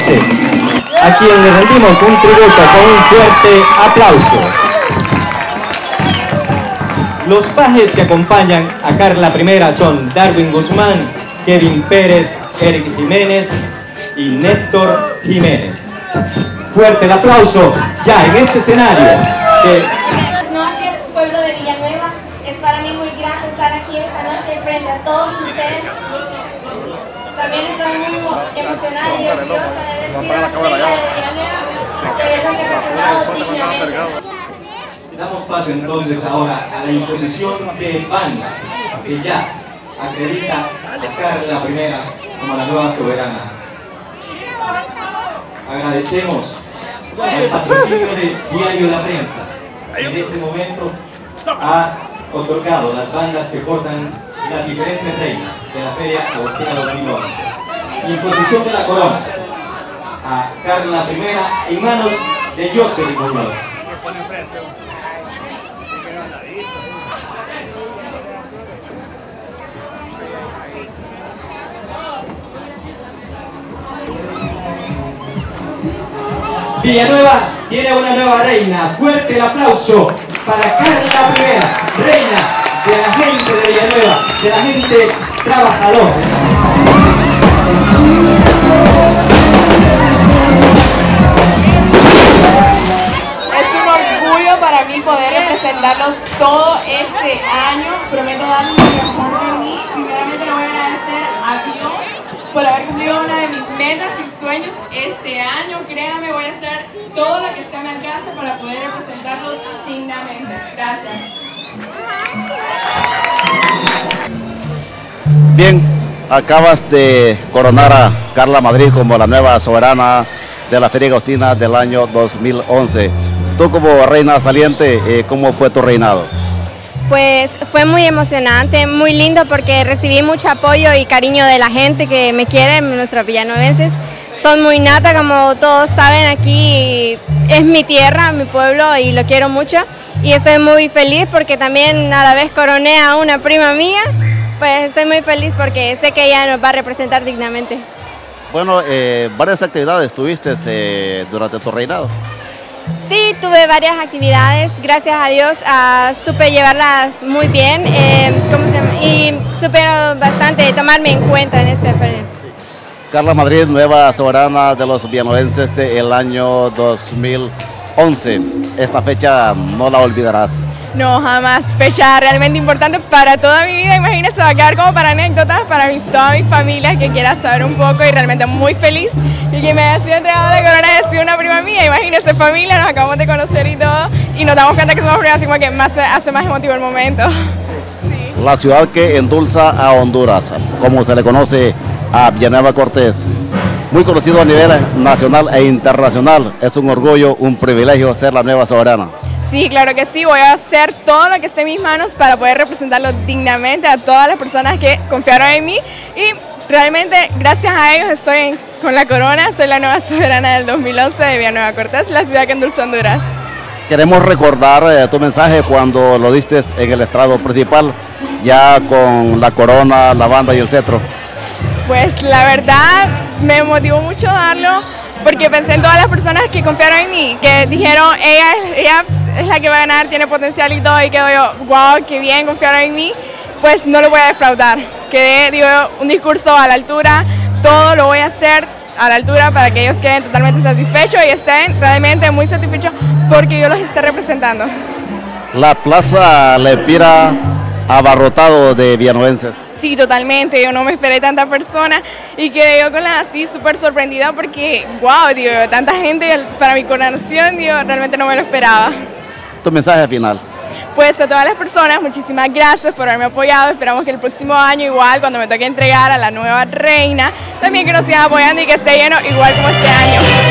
2011, a quien le rendimos un tributo con un fuerte aplauso. Los pajes que acompañan a Carla I son Darwin Guzmán, Kevin Pérez, Eric Jiménez y Néstor Jiménez. Fuerte el aplauso ya en este escenario. Buenas noches, pueblo de Villanueva. Es para mí muy grato estar aquí esta noche frente a todos ustedes. También estoy muy emocionada y orgullosa de haber sido que haberlos representado dignamente. Damos paso entonces ahora a la imposición de banda, que ya acredita a Carla I como la nueva soberana. Agradecemos el patrocinio de Diario La Prensa. En este momento ha otorgado las bandas que portan las diferentes reinas de la Feria Agostina 2011. Imposición de la corona a Carla I en manos de Jocelyn Muñoz. Villanueva tiene una nueva reina. Fuerte el aplauso para Carla I, reina de la gente de Villanueva, de la gente trabajadora. Es un orgullo para mí poder representarlos todo este año. Prometo dar lo mejor de mí. Primeramente le voy a agradecer a Dios por haber cumplido una de mis metas y sueños este año. Créame, voy a hacer todo lo que esté a mi alcance para poder representarlos dignamente. Gracias. Bien, acabas de coronar a Carla Madrid como la nueva soberana de la Feria Agostina del año 2011. Tú como reina saliente, eh, ¿cómo fue tu reinado? Pues fue muy emocionante, muy lindo porque recibí mucho apoyo y cariño de la gente que me quiere, nuestros villanuevenses. Son muy nata, como todos saben, aquí es mi tierra, mi pueblo y lo quiero mucho. Y estoy muy feliz porque también a la vez coroné a una prima mía. Pues estoy muy feliz porque sé que ella nos va a representar dignamente. Bueno, eh, varias actividades tuviste eh, durante tu reinado. Sí, tuve varias actividades, gracias a Dios ah, supe llevarlas muy bien eh, ¿cómo se llama? y supe bastante tomarme en cuenta en este periodo. Carla Madrid, nueva soberana de los villanuevenses del año 2011. Esta fecha no la olvidarás. No, jamás. Fecha realmente importante para toda mi vida. Imagínense, va a quedar como para anécdotas para toda mi familia que quiera saber un poco y realmente muy feliz. Y que me haya sido entregado la corona haya sido una prima mía. Imagínense, familia, nos acabamos de conocer y todo. Y nos damos cuenta que somos primas, así como que hace más emotivo el momento. La ciudad que endulza a Honduras, como se le conoce a Villanueva Cortés. Muy conocido a nivel nacional e internacional. Es un orgullo, un privilegio ser la nueva soberana. Sí, claro que sí. Voy a hacer todo lo que esté en mis manos para poder representarlo dignamente a todas las personas que confiaron en mí. Y realmente, gracias a ellos, estoy con la corona. Soy la nueva soberana del 2011 de Villanueva Cortés, la ciudad que endulza Honduras. Queremos recordar eh, tu mensaje cuando lo diste en el estrado principal, ya con la corona, la banda y el cetro. Pues la verdad me motivó mucho darlo porque pensé en todas las personas que confiaron en mí, que dijeron, ella, ella es la que va a ganar, tiene potencial y todo, y quedo yo, wow, qué bien, confiaron en mí, pues no lo voy a defraudar. Quedé, digo, un discurso a la altura, todo lo voy a hacer a la altura para que ellos queden totalmente satisfechos y estén realmente muy satisfechos porque yo los esté representando. La plaza Lepira abarrotado de villanuenses. Sí, totalmente. Yo no me esperé tanta persona y quedé yo con la así súper sorprendida porque, wow, digo, tanta gente para mi coronación, digo, realmente no me lo esperaba. Tu mensaje final. Pues a todas las personas, muchísimas gracias por haberme apoyado. Esperamos que el próximo año, igual, cuando me toque entregar a la nueva reina, también que nos sigan apoyando y que esté lleno igual como este año.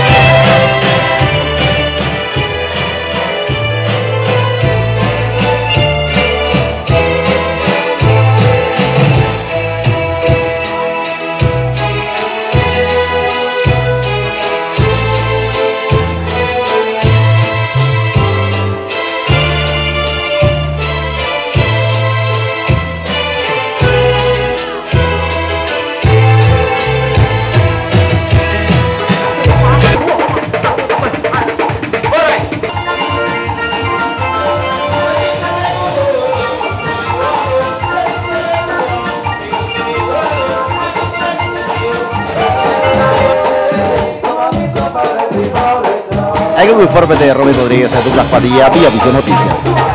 Informe de Robin Rodríguez, Douglas Padilla, Vía Visión Noticias.